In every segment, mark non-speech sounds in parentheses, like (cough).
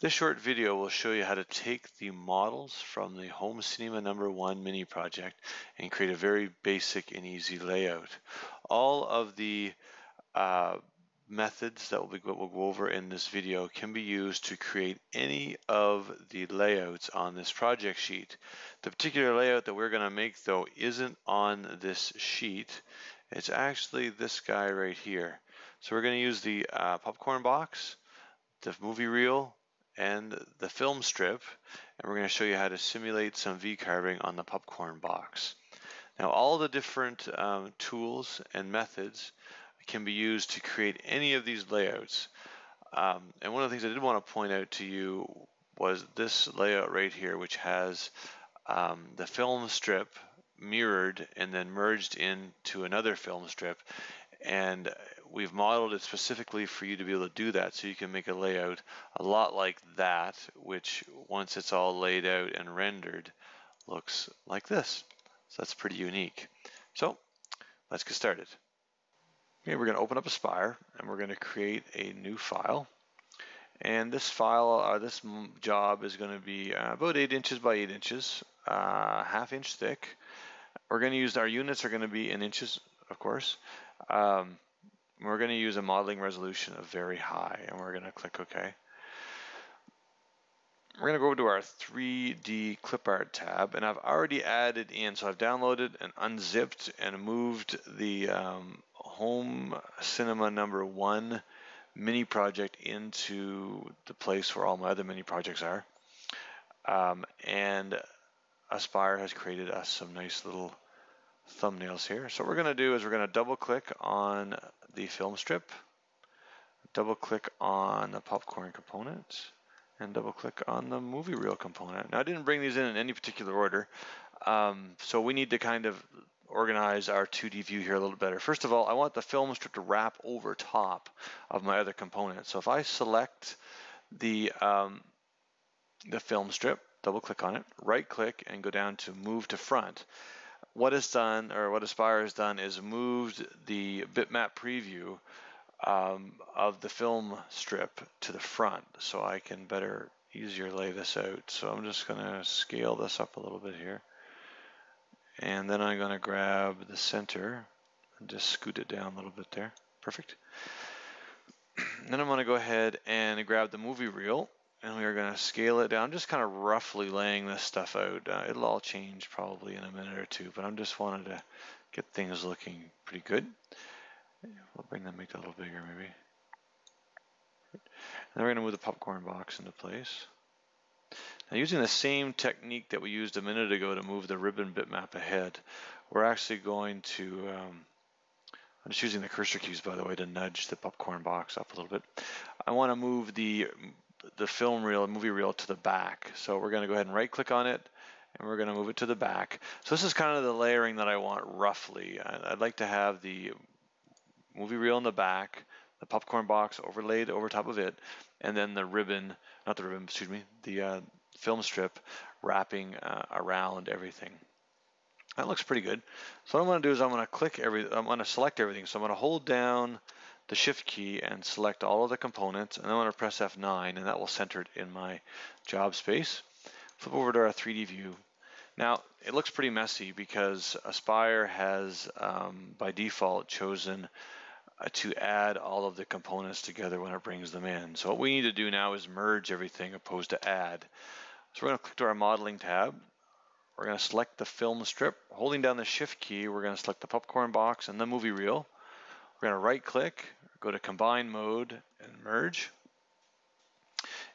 This short video will show you how to take the models from the Home Cinema number one mini project and create a very basic and easy layout. All of the uh, methods that we'll, we'll go over in this video can be used to create any of the layouts on this project sheet. The particular layout that we're going to make though isn't on this sheet. It's actually this guy right here. So we're going to use the uh, popcorn box, the movie reel, and the film strip and we're going to show you how to simulate some V-carving on the popcorn box. Now all the different um, tools and methods can be used to create any of these layouts. Um, and one of the things I did want to point out to you was this layout right here which has um, the film strip mirrored and then merged into another film strip and we've modeled it specifically for you to be able to do that so you can make a layout a lot like that which once it's all laid out and rendered looks like this. So that's pretty unique. So let's get started. Okay we're going to open up Aspire and we're going to create a new file. And this file uh, this job is going to be uh, about 8 inches by 8 inches uh, half inch thick. We're going to use our units are going to be in inches of course. Um, we're going to use a modeling resolution of very high and we're going to click OK. We're going to go over to our 3D clip art tab and I've already added in, so I've downloaded and unzipped and moved the um, home cinema number one mini project into the place where all my other mini projects are. Um, and Aspire has created us some nice little thumbnails here. So what we're going to do is we're going to double click on the film strip, double click on the popcorn component, and double click on the movie reel component. Now I didn't bring these in in any particular order, um, so we need to kind of organize our 2D view here a little better. First of all, I want the film strip to wrap over top of my other components. So if I select the, um, the film strip, double click on it, right click and go down to move to front what is done or what Aspire has done is moved the bitmap preview um, of the film strip to the front so I can better easier lay this out. So I'm just going to scale this up a little bit here. And then I'm going to grab the center and just scoot it down a little bit there. Perfect. (clears throat) then I'm going to go ahead and grab the movie reel and we are going to scale it down. I'm just kind of roughly laying this stuff out. Uh, it'll all change probably in a minute or two, but I'm just wanted to get things looking pretty good. We'll bring that, make that a little bigger maybe. And then we're going to move the popcorn box into place. Now using the same technique that we used a minute ago to move the ribbon bitmap ahead, we're actually going to, um, I'm just using the cursor keys by the way to nudge the popcorn box up a little bit. I want to move the the film reel, movie reel to the back. So we're going to go ahead and right click on it and we're going to move it to the back. So this is kind of the layering that I want roughly. I'd like to have the movie reel in the back, the popcorn box overlaid over top of it, and then the ribbon, not the ribbon, excuse me, the uh, film strip wrapping uh, around everything. That looks pretty good. So what I'm going to do is I'm going to click every, I'm going to select everything. So I'm going to hold down the shift key and select all of the components and I'm going to press F9 and that will center it in my job space. Flip over to our 3D view. Now it looks pretty messy because Aspire has um, by default chosen uh, to add all of the components together when it brings them in. So what we need to do now is merge everything opposed to add. So we're going to click to our modeling tab. We're going to select the film strip. Holding down the shift key, we're going to select the popcorn box and the movie reel. We're going to right click, go to combine mode and merge.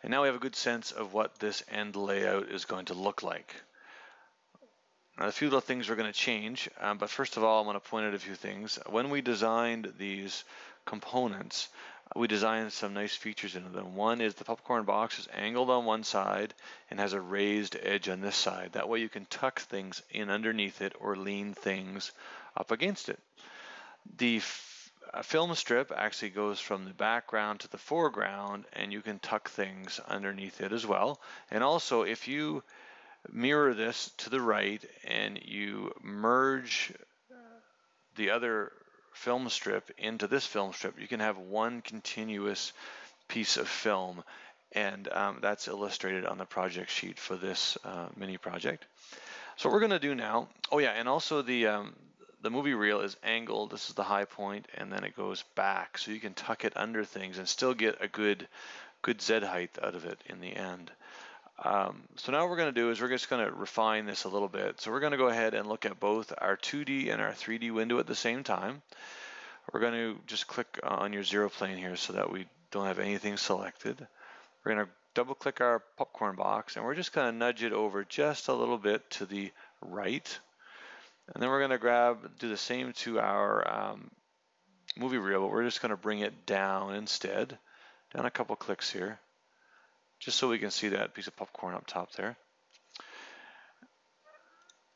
And now we have a good sense of what this end layout is going to look like. Now, a few little things are going to change, um, but first of all, I'm going to point out a few things. When we designed these components, we designed some nice features into them. One is the popcorn box is angled on one side and has a raised edge on this side. That way you can tuck things in underneath it or lean things up against it. The a film strip actually goes from the background to the foreground and you can tuck things underneath it as well. And also if you mirror this to the right and you merge the other film strip into this film strip, you can have one continuous piece of film and um, that's illustrated on the project sheet for this uh, mini project. So what we're going to do now, oh yeah, and also the um, the movie reel is angled. This is the high point, and then it goes back, so you can tuck it under things and still get a good good Z height out of it in the end. Um, so now what we're going to do is we're just going to refine this a little bit. So we're going to go ahead and look at both our 2D and our 3D window at the same time. We're going to just click on your zero plane here so that we don't have anything selected. We're going to double click our popcorn box and we're just going to nudge it over just a little bit to the right. And then we're going to grab, do the same to our um, movie reel, but we're just going to bring it down instead, down a couple clicks here, just so we can see that piece of popcorn up top there.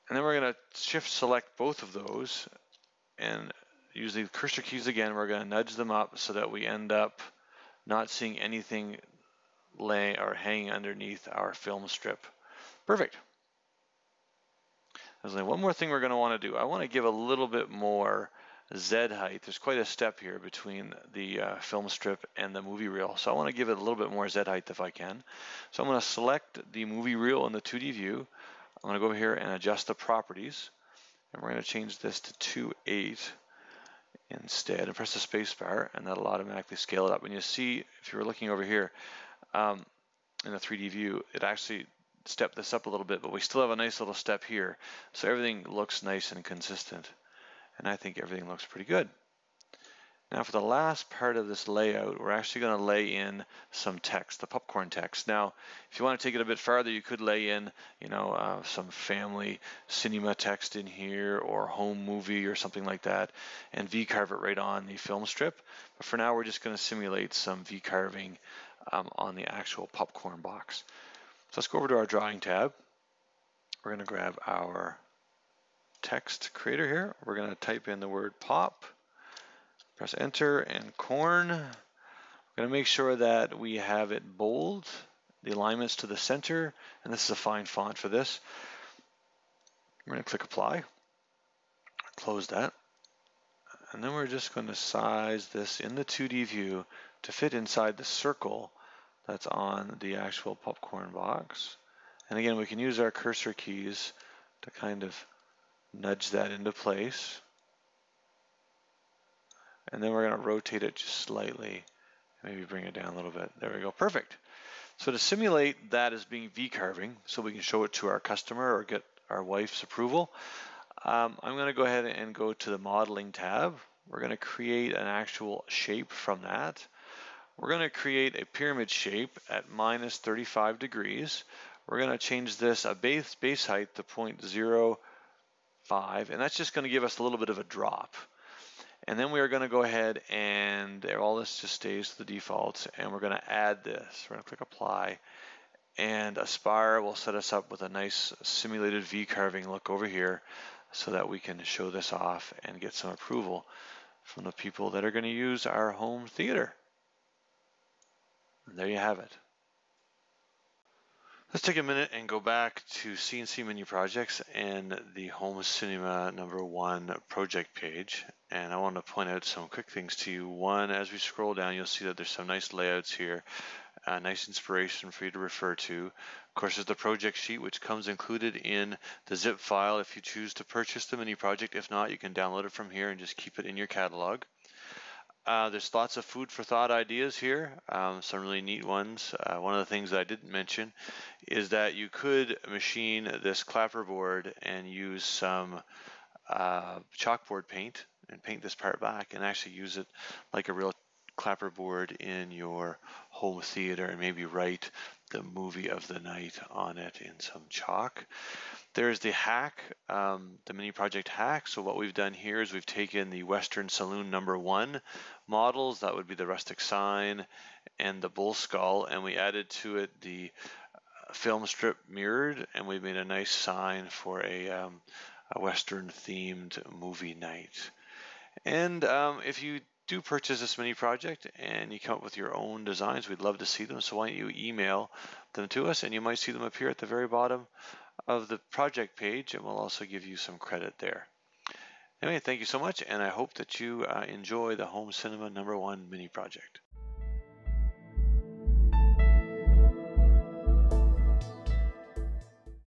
And then we're going to shift select both of those and use the cursor keys again. We're going to nudge them up so that we end up not seeing anything lay or hanging underneath our film strip. Perfect. One more thing we're going to want to do. I want to give a little bit more Z height. There's quite a step here between the uh, film strip and the movie reel. So I want to give it a little bit more Z height if I can. So I'm going to select the movie reel in the 2D view. I'm going to go over here and adjust the properties. And we're going to change this to 2.8 instead and press the space bar and that'll automatically scale it up. And you see, if you're looking over here um, in the 3D view, it actually stepped this up a little bit, but we still have a nice little step here. So everything looks nice and consistent. And I think everything looks pretty good. Now for the last part of this layout, we're actually going to lay in some text, the popcorn text. Now, if you want to take it a bit farther, you could lay in, you know, uh, some family cinema text in here or home movie or something like that and V-carve it right on the film strip. But for now, we're just going to simulate some V-carving um, on the actual popcorn box. So let's go over to our drawing tab. We're going to grab our text creator here. We're going to type in the word pop Press enter and corn. We're going to make sure that we have it bold, the alignments to the center, and this is a fine font for this. We're going to click apply, close that, and then we're just going to size this in the 2D view to fit inside the circle that's on the actual popcorn box. And again, we can use our cursor keys to kind of nudge that into place and then we're going to rotate it just slightly, maybe bring it down a little bit. There we go, perfect. So to simulate that as being V-carving, so we can show it to our customer or get our wife's approval, um, I'm going to go ahead and go to the modeling tab. We're going to create an actual shape from that. We're going to create a pyramid shape at minus 35 degrees. We're going to change this a base, base height to 0.05, and that's just going to give us a little bit of a drop. And then we are going to go ahead and all this just stays the default and we're going to add this. We're going to click apply and Aspire will set us up with a nice simulated V carving look over here so that we can show this off and get some approval from the people that are going to use our home theater. And there you have it. Let's take a minute and go back to CNC Mini Projects and the Home Cinema number one project page. And I want to point out some quick things to you. One, as we scroll down, you'll see that there's some nice layouts here, uh, nice inspiration for you to refer to. Of course, there's the project sheet, which comes included in the zip file if you choose to purchase the mini project. If not, you can download it from here and just keep it in your catalog. Uh, there's lots of food for thought ideas here, um, some really neat ones. Uh, one of the things I didn't mention is that you could machine this clapperboard and use some uh, chalkboard paint and paint this part back and actually use it like a real clapperboard in your home theater and maybe write the movie of the night on it in some chalk. There's the hack, um, the mini project hack. So what we've done here is we've taken the Western Saloon number one models, that would be the rustic sign and the bull skull, and we added to it the uh, film strip mirrored, and we made a nice sign for a, um, a Western themed movie night. And um, if you do purchase this mini project and you come up with your own designs, we'd love to see them. So why don't you email them to us and you might see them appear at the very bottom of the project page and we'll also give you some credit there. Anyway, thank you so much and I hope that you uh, enjoy the Home Cinema number one mini project.